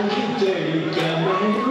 Thank can tell you,